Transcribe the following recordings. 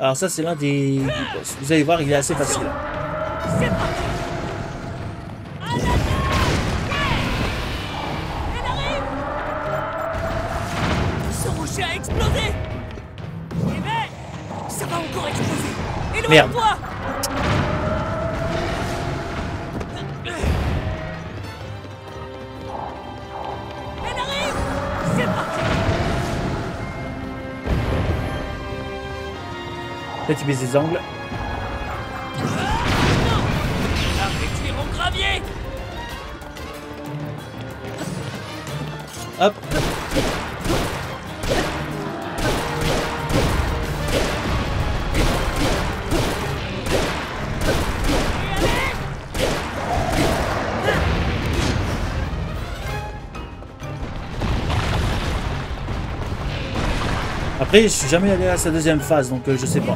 Alors ça, c'est l'un des. Vous allez voir, il est assez facile. C'est Là, tu mets des angles. Hop. Après, je suis jamais allé à sa deuxième phase, donc euh, je sais pas.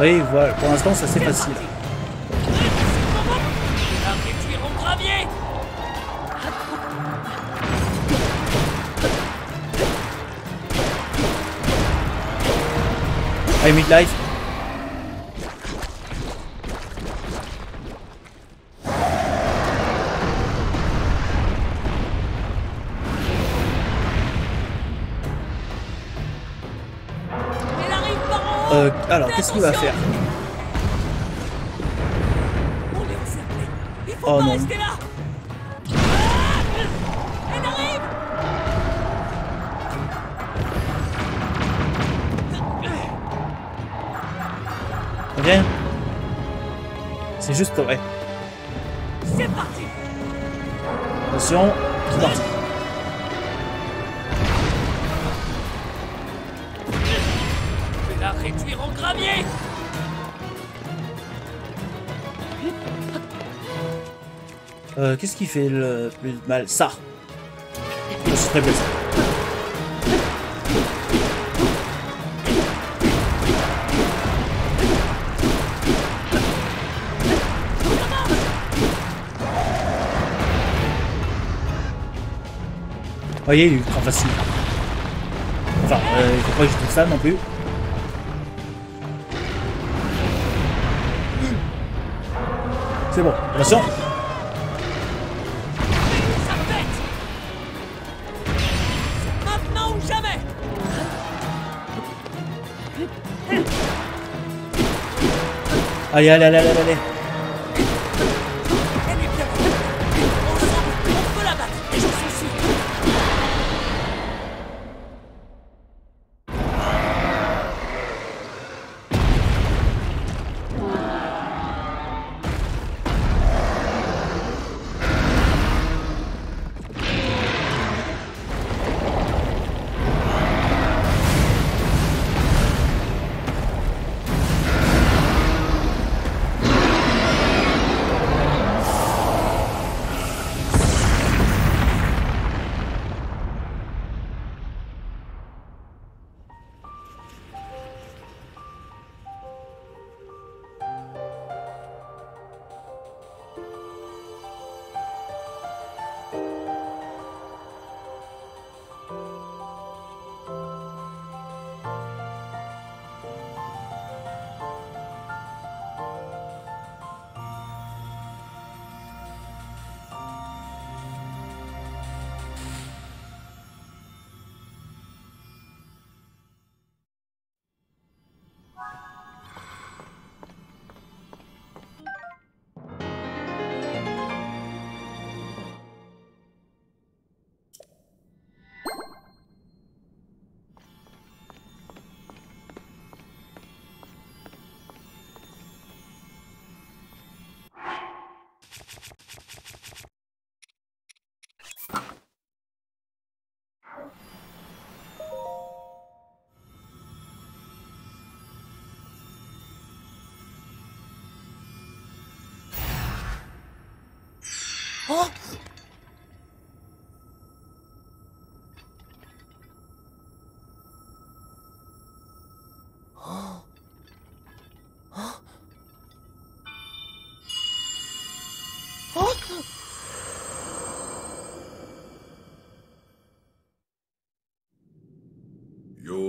Oui, voilà, pour l'instant, c'est facile. Réduire en alors, qu'est-ce qu'il va faire? On est encerclés Il faut Oh pas non. rester là Elle arrive Viens. C'est juste, ouais. C'est parti Attention, c'est parti. Euh, qu'est-ce qui fait le plus mal? Ça. Je suis très voyez, il est ultra facile. Enfin, euh, il faut pas que je ça non plus. C'est bon, attention. Maintenant ou jamais Allez, allez, allez, allez, allez. Oh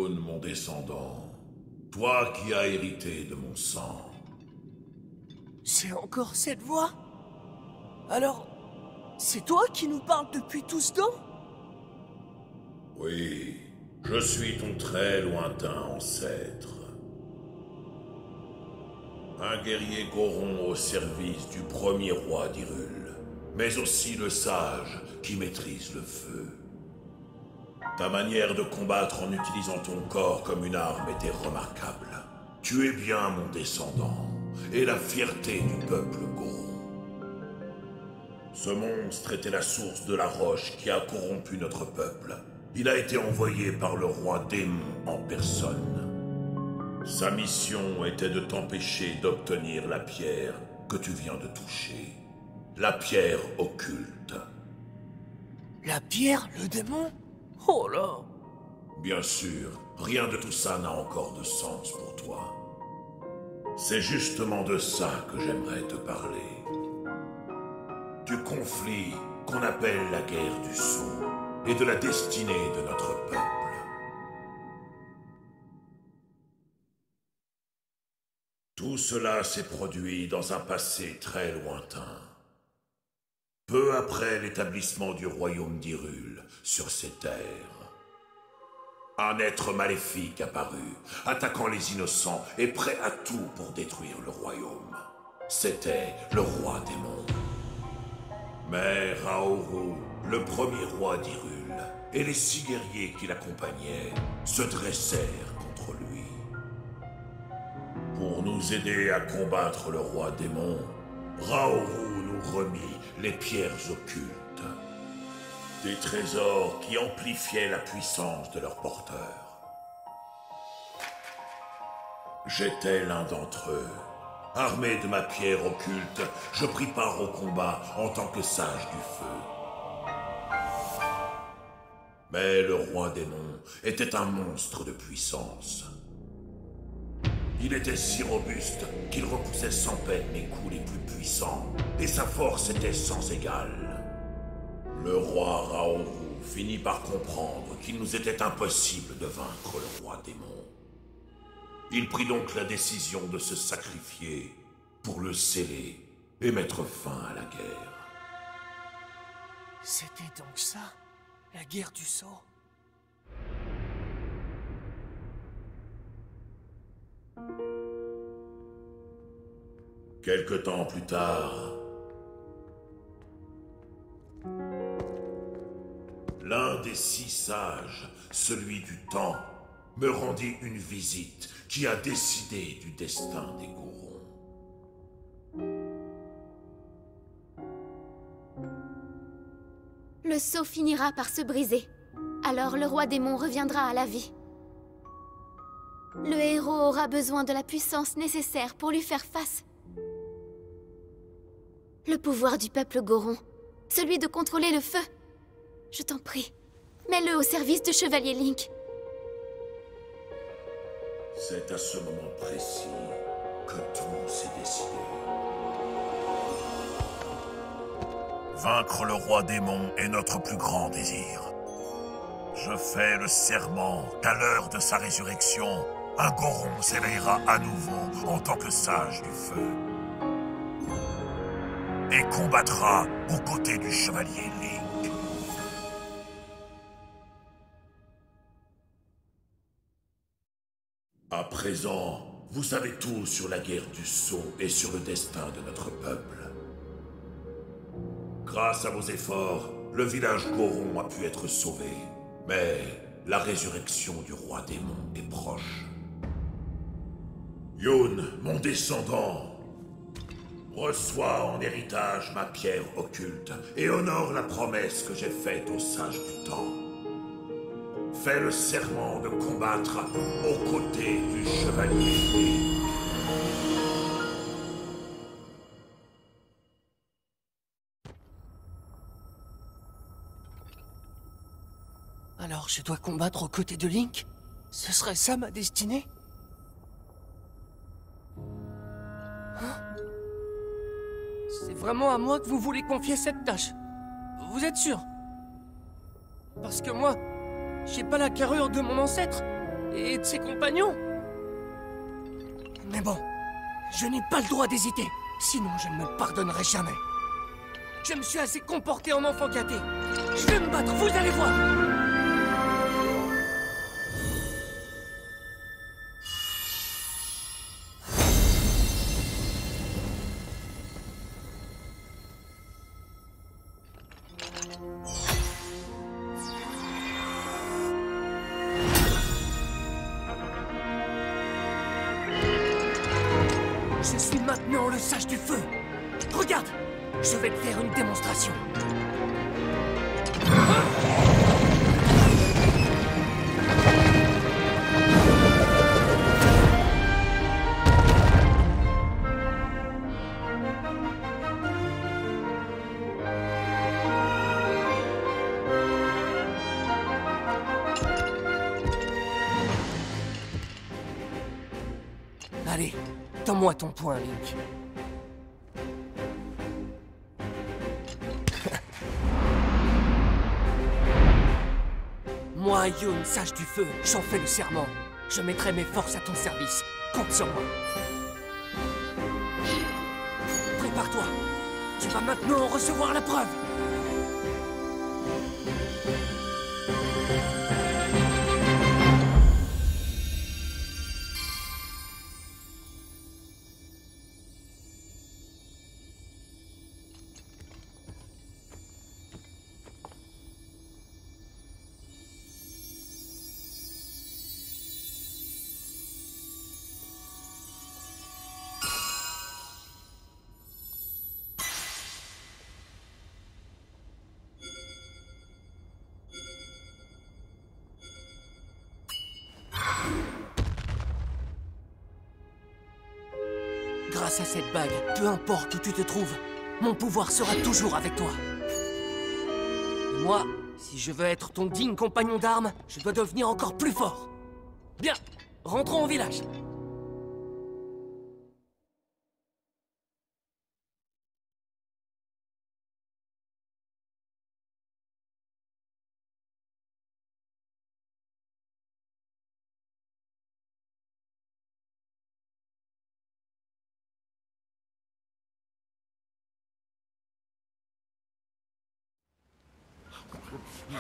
mon descendant. Toi qui as hérité de mon sang. C'est encore cette voix? Alors, c'est toi qui nous parles depuis tout ce temps? Oui, je suis ton très lointain ancêtre. Un guerrier Goron au service du premier roi d'Irul, mais aussi le sage qui maîtrise le feu. Ta manière de combattre en utilisant ton corps comme une arme était remarquable. Tu es bien mon descendant, et la fierté du peuple Goron. Ce monstre était la source de la roche qui a corrompu notre peuple. Il a été envoyé par le roi démon en personne. Sa mission était de t'empêcher d'obtenir la pierre que tu viens de toucher. La pierre occulte. La pierre, le démon? Oh là Bien sûr, rien de tout ça n'a encore de sens pour toi. C'est justement de ça que j'aimerais te parler. Du conflit qu'on appelle la guerre du son et de la destinée de notre peuple. Tout cela s'est produit dans un passé très lointain. Peu après l'établissement du royaume d'Irul sur ces terres, un être maléfique apparut, attaquant les innocents et prêt à tout pour détruire le royaume. C'était le roi démon. Mais Raoru, le premier roi d'Irul, et les six guerriers qui l'accompagnaient se dressèrent contre lui. Pour nous aider à combattre le roi démon, Raoru nous remit les pierres occultes. Des trésors qui amplifiaient la puissance de leur porteur. J'étais l'un d'entre eux. Armé de ma pierre occulte, je pris part au combat en tant que sage du feu. Mais le roi démon était un monstre de puissance. Il était si robuste qu'il repoussait sans peine mes coups les plus puissants, et sa force était sans égale. Le roi Raoru finit par comprendre qu'il nous était impossible de vaincre le roi démon. Il prit donc la décision de se sacrifier pour le sceller et mettre fin à la guerre. C'était donc ça La guerre du sceau? Quelque temps plus tard, l'un des six sages, celui du temps, me rendit une visite qui a décidé du destin des Gourons. Le sceau finira par se briser. Alors le roi démon reviendra à la vie. Le héros aura besoin de la puissance nécessaire pour lui faire face. Le pouvoir du peuple Goron. Celui de contrôler le feu. Je t'en prie, mets-le au service du chevalier Link. C'est à ce moment précis que tout s'est décidé. Vaincre le roi démon est notre plus grand désir. Je fais le serment qu'à l'heure de sa résurrection, un Goron s'éveillera à nouveau en tant que sage du feu. Et combattra aux côtés du chevalier Link. Vous savez tout sur la guerre du sceau et sur le destin de notre peuple. Grâce à vos efforts, le village Goron a pu être sauvé. Mais la résurrection du roi démon est proche. Yun, mon descendant, reçois en héritage ma pierre occulte et honore la promesse que j'ai faite aux sages du temps. Fais le serment de combattre aux côtés du chevalier. Alors je dois combattre aux côtés de Link? Ce serait ça ma destinée? Hein? C'est vraiment à moi que vous voulez confier cette tâche. Vous êtes sûr? Parce que moi, j'ai pas la carrure de mon ancêtre, et de ses compagnons. Mais bon, je n'ai pas le droit d'hésiter, sinon je ne me pardonnerai jamais. Je me suis assez comporté en enfant gâté. Je vais me battre, vous allez voir faire une démonstration. Allez, donne-moi ton poing, Link. Moi, Yun, sage du feu, j'en fais le serment. Je mettrai mes forces à ton service. Compte sur moi. Prépare-toi. Tu vas maintenant recevoir la preuve. À cette bague, peu importe où tu te trouves, mon pouvoir sera toujours avec toi. Moi, si je veux être ton digne compagnon d'armes, je dois devenir encore plus fort. Bien, rentrons au village. Oui.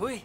Oui.